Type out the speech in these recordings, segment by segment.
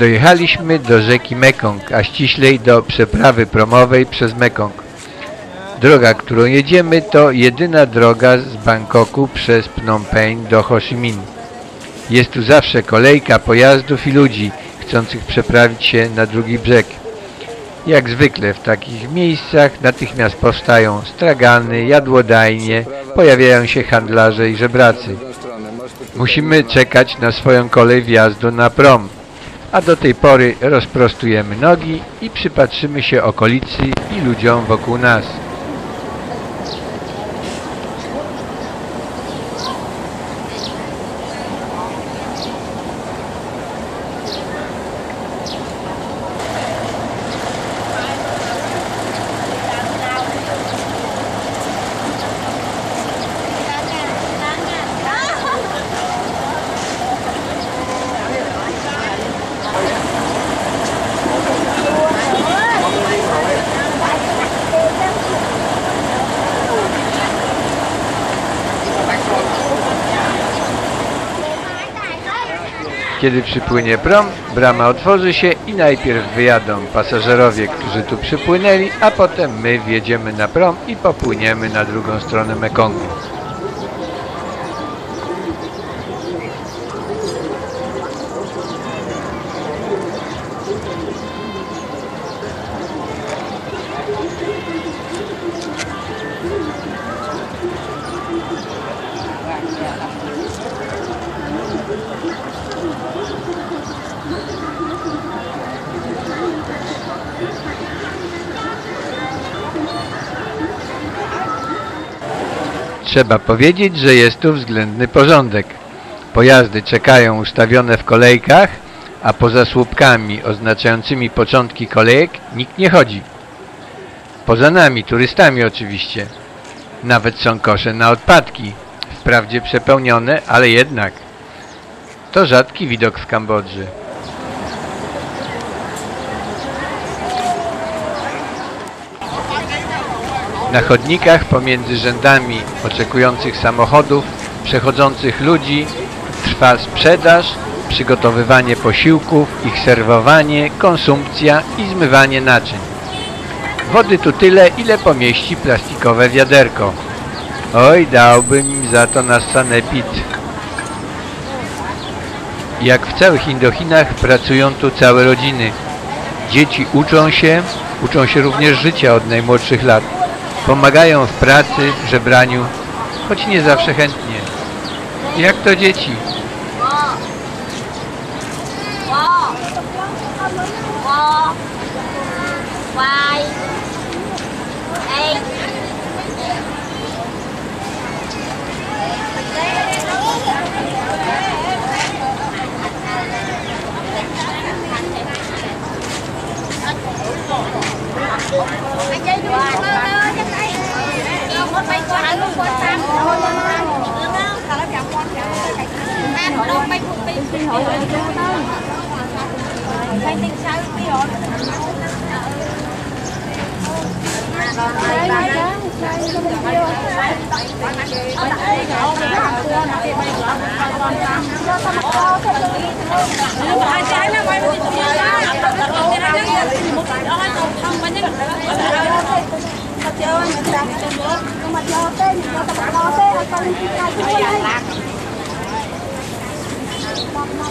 Dojechaliśmy do rzeki Mekong, a ściślej do przeprawy promowej przez Mekong. Droga, którą jedziemy to jedyna droga z Bangkoku przez Phnom Penh do Ho Chi Minh. Jest tu zawsze kolejka pojazdów i ludzi chcących przeprawić się na drugi brzeg. Jak zwykle w takich miejscach natychmiast powstają stragany, jadłodajnie, pojawiają się handlarze i żebracy. Musimy czekać na swoją kolej wjazdu na prom, a do tej pory rozprostujemy nogi i przypatrzymy się okolicy i ludziom wokół nas. Kiedy przypłynie prom, brama otworzy się i najpierw wyjadą pasażerowie, którzy tu przypłynęli, a potem my wjedziemy na prom i popłyniemy na drugą stronę Mekongu. Trzeba powiedzieć, że jest tu względny porządek. Pojazdy czekają ustawione w kolejkach, a poza słupkami oznaczającymi początki kolejek nikt nie chodzi. Poza nami, turystami oczywiście. Nawet są kosze na odpadki. Wprawdzie przepełnione, ale jednak. To rzadki widok w Kambodży. Na chodnikach pomiędzy rzędami oczekujących samochodów, przechodzących ludzi trwa sprzedaż, przygotowywanie posiłków, ich serwowanie, konsumpcja i zmywanie naczyń. Wody tu tyle, ile pomieści plastikowe wiaderko. Oj, dałbym im za to na sanepid. Jak w całych Indochinach pracują tu całe rodziny. Dzieci uczą się, uczą się również życia od najmłodszych lat. Pomagają w pracy, żebraniu, choć nie zawsze chętnie. Jak to dzieci? Đi hỏi lại cho con. Cái tình sao đi hỏi. Hãy subscribe cho kênh Ghiền Mì Gõ Để không bỏ lỡ những video hấp dẫn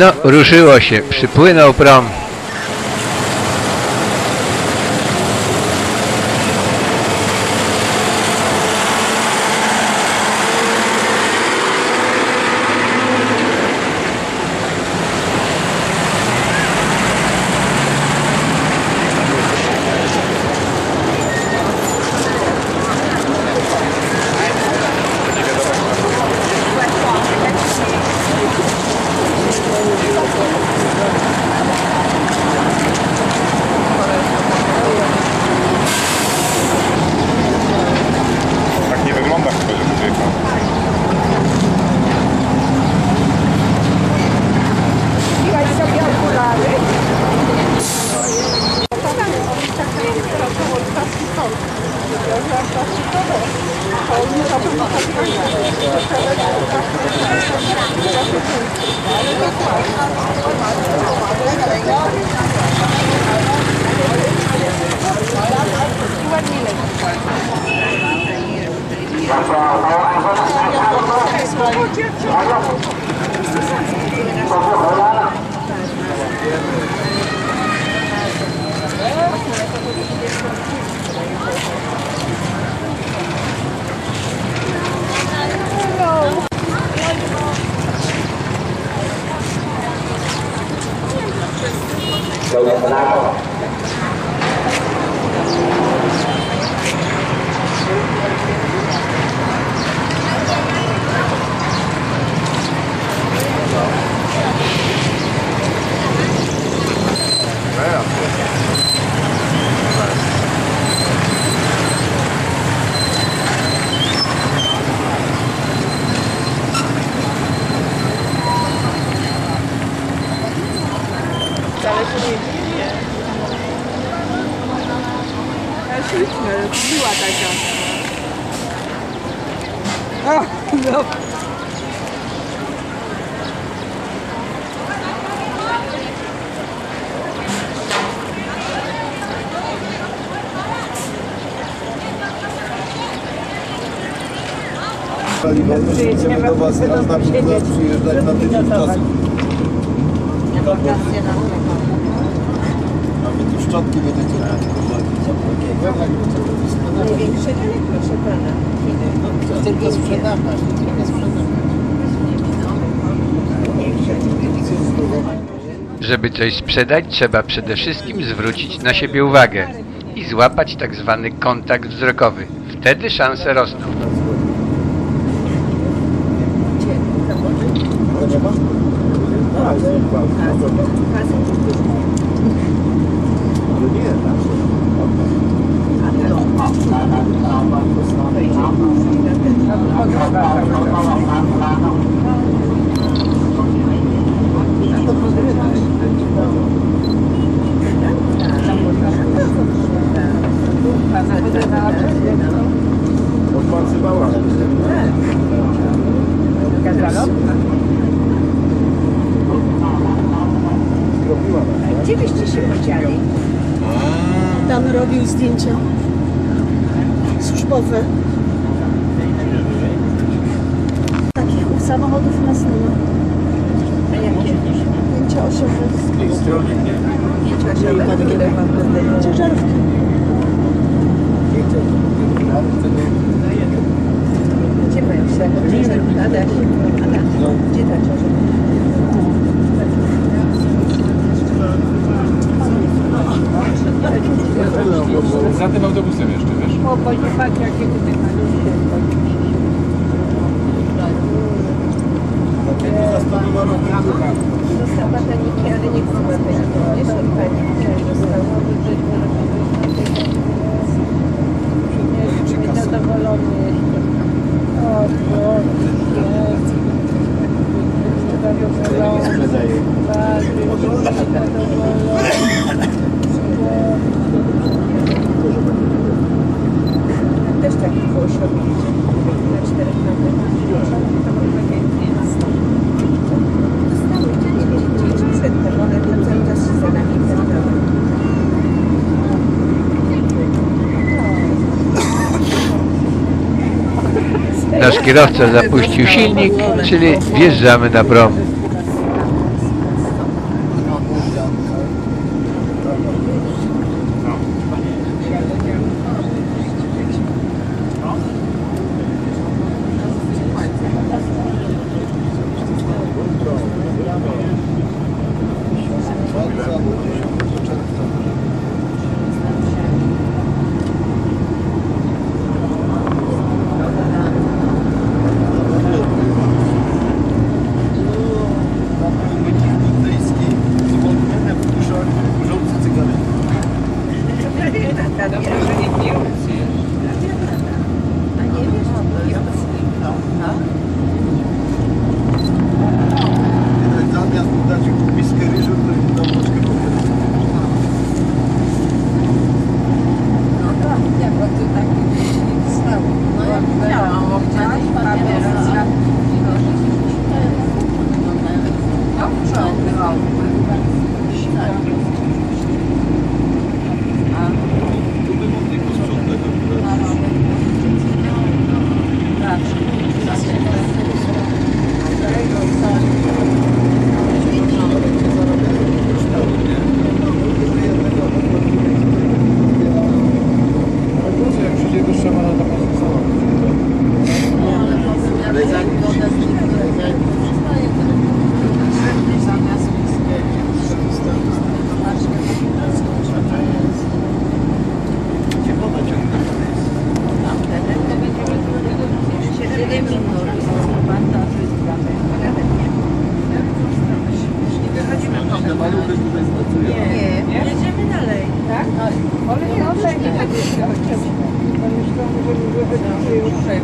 No, ruszyło się, przypłynął prom. Was raz na lat przyjeżdżać na tydzień czasu. Nawet tu szczotki będziecie sprzedawać. Żeby coś sprzedać, trzeba przede wszystkim zwrócić na siebie uwagę i złapać tak zwany kontakt wzrokowy. Wtedy szanse rosną. To nie ma? A, jest chyba. Ale nie, odmarzywała. Zrobiła. Gdzie byście się podzieli? Tam robił zdjęcia służbowe. Takich samochodów nas nie ma. A jakie? Zdjęcia osoby z ciężarówki. Gdzie mają się? Adaś. Adaś. Gdzie ta ciąża? Za tym autobusem jeszcze, wiesz? O, bo nie patrz jakie tutaj Zastawiła robić. Dostała bataniki, ale nie chcę bataniki. Wiesz, od pani. Dostała Niezadowolony jestem. O Boże. Zadowolony. Sprzedaje. Bardzo zadowolony. Też taki koło środka. Na czterech nogach. To może więcej jest. Zostały dzieci przedtem, one tam cały czas się za nami pędzały. Nasz kierowca zapuścił silnik, czyli wjeżdżamy na prom.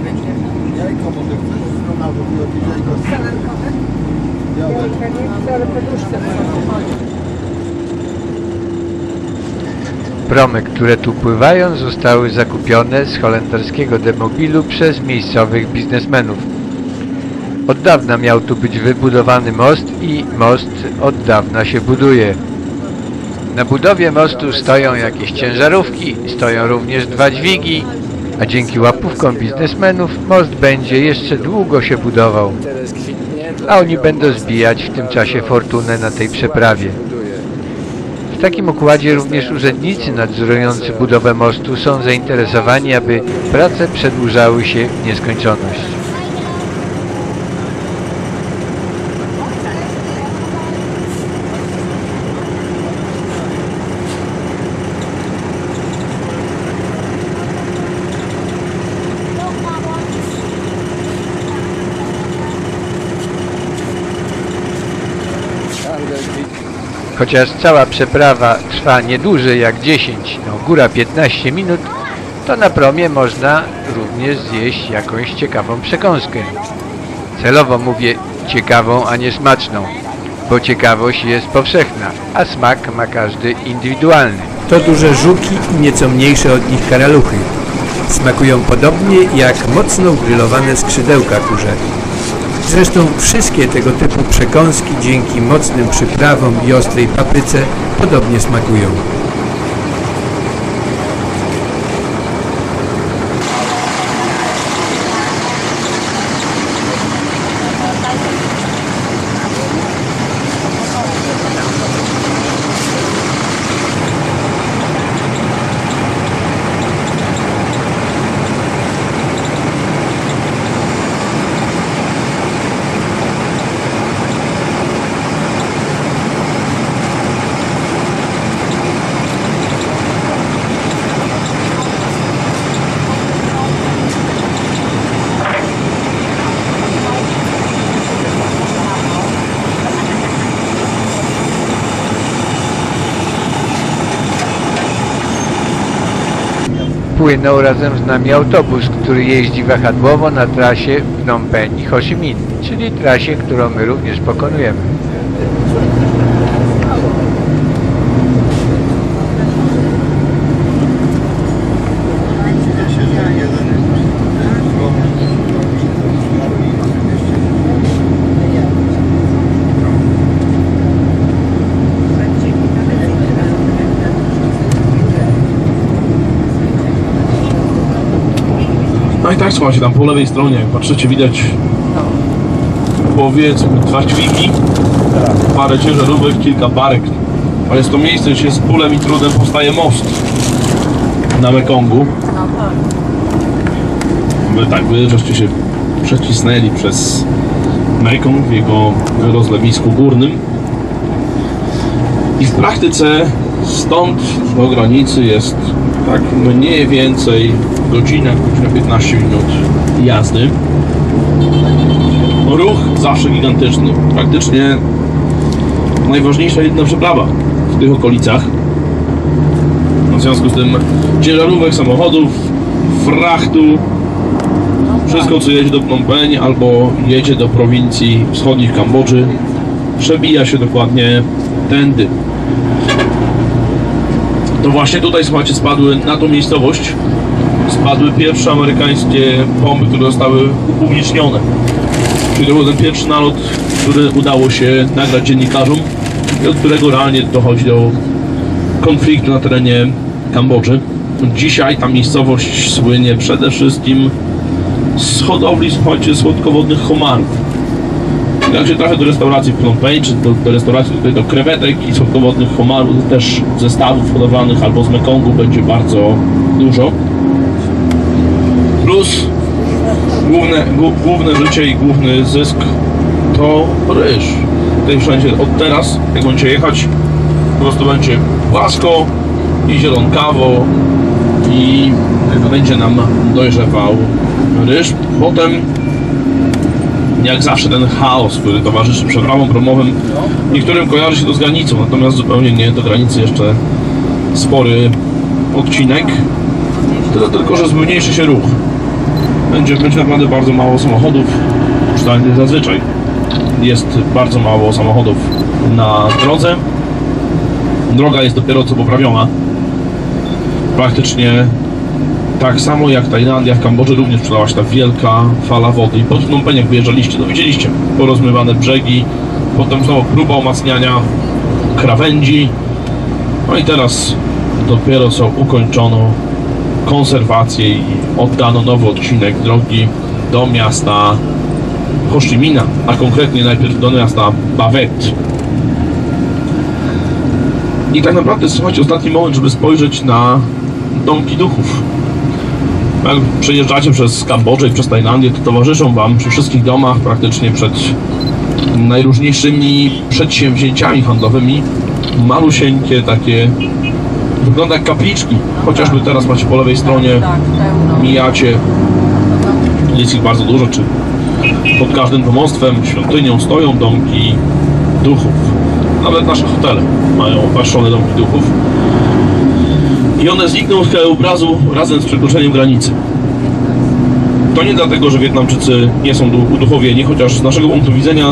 Będzie. Jajko Promy, które tu pływają, zostały zakupione z holenderskiego demobilu przez miejscowych biznesmenów. Od dawna miał tu być wybudowany most i most od dawna się buduje. Na budowie mostu stoją jakieś ciężarówki, stoją również dwa dźwigi, a dzięki łapówkom biznesmenów most będzie jeszcze długo się budował. A oni będą zbijać w tym czasie fortunę na tej przeprawie. W takim układzie również urzędnicy nadzorujący budowę mostu są zainteresowani, aby prace przedłużały się w nieskończoność. Chociaż cała przeprawa trwa nie dłużej jak 10, no góra 15 minut, to na promie można również zjeść jakąś ciekawą przekąskę. Celowo mówię ciekawą, a nie smaczną, bo ciekawość jest powszechna, a smak ma każdy indywidualny. To duże żuki i nieco mniejsze od nich karaluchy. Smakują podobnie jak mocno grillowane skrzydełka kurze. Zresztą wszystkie tego typu przekąski dzięki mocnym przyprawom i ostrej papryce podobnie smakują. Płynął razem z nami autobus, który jeździ wahadłowo na trasie Phnom Penh Ho Chi Minh, czyli trasie, którą my również pokonujemy. I tak słuchajcie, tam po lewej stronie, jak patrzycie, widać powiedzmy dwa dźwigi, parę ciężarówek, kilka barek. A jest to miejsce, gdzie z bólem i trudem powstaje most na Mekongu. Wy tak, wy żeście się przecisnęli przez Mekong w jego rozlewisku górnym. I w praktyce stąd do granicy jest tak mniej więcej godzina, godzina 15 minut jazdy. Ruch zawsze gigantyczny. Praktycznie najważniejsza jedna przeprawa w tych okolicach. W związku z tym ciężarówek, samochodów, frachtu, wszystko co jedzie do Phnom Penh albo jedzie do prowincji wschodnich Kambodży przebija się dokładnie tędy. To właśnie tutaj, słuchajcie, spadły na tą miejscowość spadły pierwsze amerykańskie bomby, które zostały upublicznione. Czyli to był ten pierwszy nalot, który udało się nagrać dziennikarzom i od którego realnie dochodzi do konfliktu na terenie Kambodży. Dzisiaj ta miejscowość słynie przede wszystkim z hodowli, słuchajcie, słodkowodnych homarów. Jak się trafię do restauracji w Phnom Penh, czy do, do restauracji tutaj do krewetek i słodkowodnych homarów, też zestawów hodowlanych albo z Mekongu będzie bardzo dużo. Plus główne, głó- główne życie i główny zysk to ryż. Tutaj wszędzie od teraz, jak będziecie jechać, po prostu będzie płasko i zielonkawo i będzie nam dojrzewał ryż. Potem jak zawsze ten chaos, który towarzyszy przeprawom promowym, niektórym kojarzy się to z granicą, natomiast zupełnie nie, do granicy jeszcze spory odcinek, tyle tylko, że zmniejszy się ruch. Będzie, będzie naprawdę bardzo mało samochodów, przynajmniej zazwyczaj jest bardzo mało samochodów na drodze. Droga jest dopiero co poprawiona. Praktycznie tak samo jak Tajlandia, w Kambodży również przydała się ta wielka fala wody. I pod Phnom Penh jak wyjeżdżaliście, to widzieliście porozmywane brzegi, potem znowu próba umacniania krawędzi. No i teraz dopiero co ukończono konserwację i oddano nowy odcinek drogi do miasta Ho Chi Minha, a konkretnie najpierw do miasta Bavet. I tak naprawdę, słuchajcie, ostatni moment, żeby spojrzeć na domki duchów. Jak przejeżdżacie przez Kambodżę i przez Tajlandię, to towarzyszą Wam przy wszystkich domach praktycznie przed najróżniejszymi przedsięwzięciami handlowymi malusieńkie takie wygląda jak kapliczki. Chociażby teraz macie po lewej stronie mijacie jest ich bardzo dużo, czy pod każdym domostwem, świątynią stoją domki duchów. Nawet nasze hotele mają opaszczone domki duchów. I one znikną z krajobrazu razem z przekroczeniem granicy. To nie dlatego, że Wietnamczycy nie są du- uduchowieni, chociaż z naszego punktu widzenia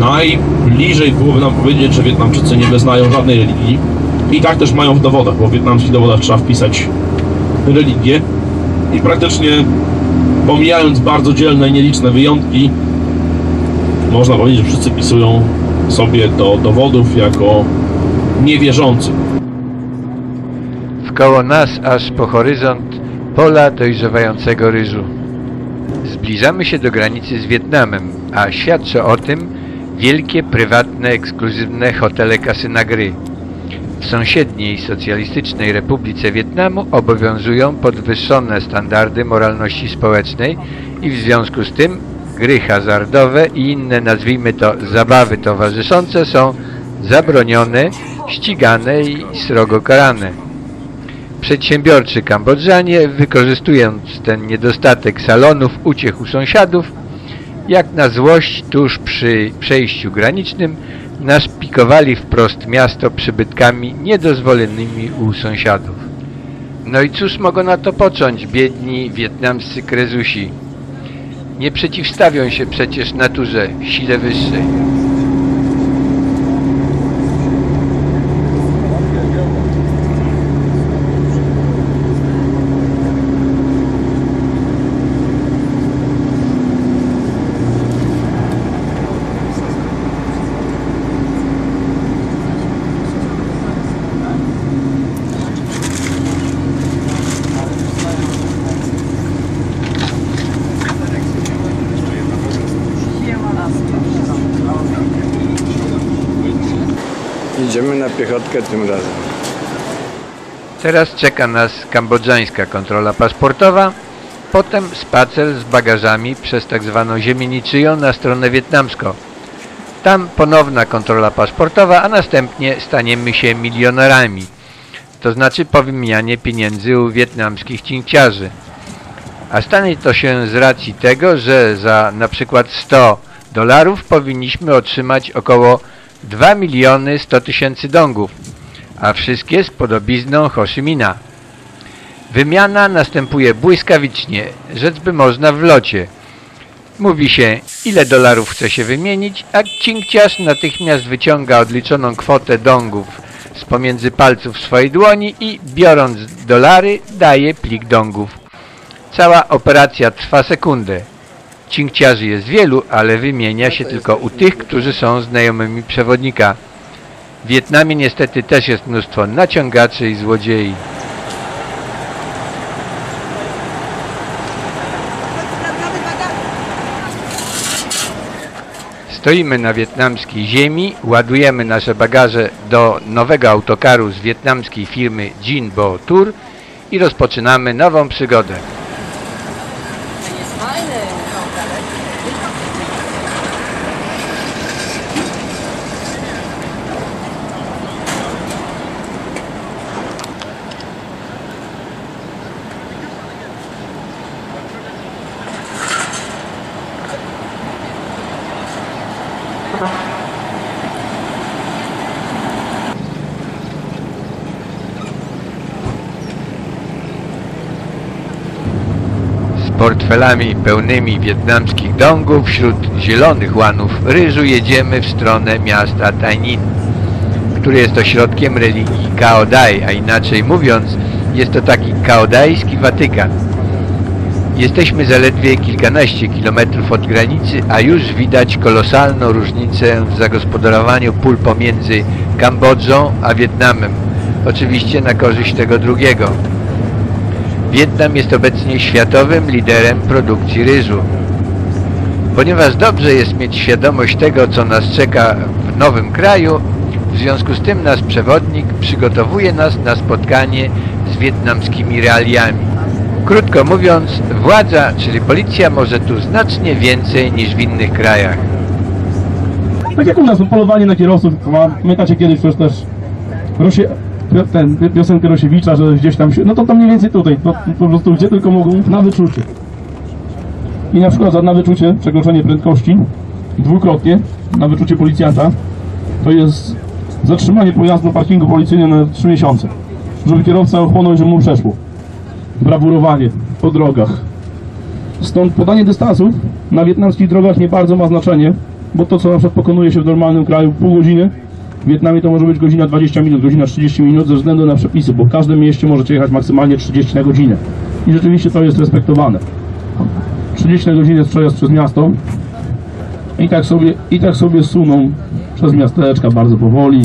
najbliżej byłoby nam powiedzieć, że Wietnamczycy nie wyznają żadnej religii. I tak też mają w dowodach, bo w wietnamskich dowodach trzeba wpisać religię. I praktycznie pomijając bardzo dzielne i nieliczne wyjątki, można powiedzieć, że wszyscy pisują sobie do dowodów jako niewierzący. Wkoło nas aż po horyzont pola dojrzewającego ryżu. Zbliżamy się do granicy z Wietnamem, a świadczy o tym wielkie, prywatne, ekskluzywne hotele kasyna gry. W sąsiedniej socjalistycznej Republice Wietnamu obowiązują podwyższone standardy moralności społecznej i w związku z tym gry hazardowe i inne, nazwijmy to, zabawy towarzyszące są zabronione, ścigane i srogo karane. Przedsiębiorczy Kambodżanie, wykorzystując ten niedostatek salonów uciech u sąsiadów, jak na złość tuż przy przejściu granicznym naszpikowali wprost miasto przybytkami niedozwolonymi u sąsiadów. No i cóż mogą na to począć biedni wietnamscy krezusi? Nie przeciwstawią się przecież naturze, sile wyższej. Idziemy na piechotkę tym razem. Teraz czeka nas kambodżańska kontrola paszportowa, potem spacer z bagażami przez tak zwaną ziemię niczyją na stronę wietnamską. Tam ponowna kontrola paszportowa, a następnie staniemy się milionerami, to znaczy po wymianie pieniędzy u wietnamskich cinkciarzy. A stanie to się z racji tego, że za na przykład 100 dolarów powinniśmy otrzymać około 2 miliony 100 tysięcy dongów, a wszystkie z podobizną Ho Chi Minha. Wymiana następuje błyskawicznie, rzec by można w locie. Mówi się, ile dolarów chce się wymienić, a cinkciarz natychmiast wyciąga odliczoną kwotę dongów z pomiędzy palców swojej dłoni i biorąc dolary daje plik dongów. Cała operacja trwa sekundę. Cinkciarzy jest wielu, ale wymienia się tylko u tych, którzy są znajomymi przewodnika. W Wietnamie niestety też jest mnóstwo naciągaczy i złodziei. Stoimy na wietnamskiej ziemi, ładujemy nasze bagaże do nowego autokaru z wietnamskiej firmy Jinbo Tour i rozpoczynamy nową przygodę. Thank you. Portfelami pełnymi wietnamskich dongów wśród zielonych łanów ryżu jedziemy w stronę miasta Tainin, który jest ośrodkiem religii Kaodai, a inaczej mówiąc jest to taki kaodajski Watykan. Jesteśmy zaledwie kilkanaście kilometrów od granicy, a już widać kolosalną różnicę w zagospodarowaniu pól pomiędzy Kambodżą a Wietnamem. Oczywiście na korzyść tego drugiego. Wietnam jest obecnie światowym liderem produkcji ryżu. Ponieważ dobrze jest mieć świadomość tego, co nas czeka w nowym kraju, w związku z tym nasz przewodnik przygotowuje nas na spotkanie z wietnamskimi realiami. Krótko mówiąc, władza, czyli policja może tu znacznie więcej niż w innych krajach. Tak jak u nas, polowanie na kierowców, pamiętacie kiedyś przecież też Rosie, ten, piosenkę Rosiewicza, że gdzieś tam się, no to tam mniej więcej tutaj, no, po prostu gdzie tylko mogą, na wyczucie. I na przykład na wyczucie, przekroczenie prędkości, dwukrotnie, na wyczucie policjanta, to jest zatrzymanie pojazdu na parkingu policyjnym na 3 miesiące, żeby kierowca ochłonął, że mu przeszło. Brawurowanie po drogach. Stąd podanie dystansów na wietnamskich drogach nie bardzo ma znaczenie, bo to, co na przykład pokonuje się w normalnym kraju pół godziny, w Wietnamie to może być godzina 20 minut, godzina 30 minut ze względu na przepisy, bo w każdym mieście możecie jechać maksymalnie 30 na godzinę. I rzeczywiście to jest respektowane. 30 na godzinę jest przejazd przez miasto i tak sobie, i tak sobie suną przez miasteczka bardzo powoli.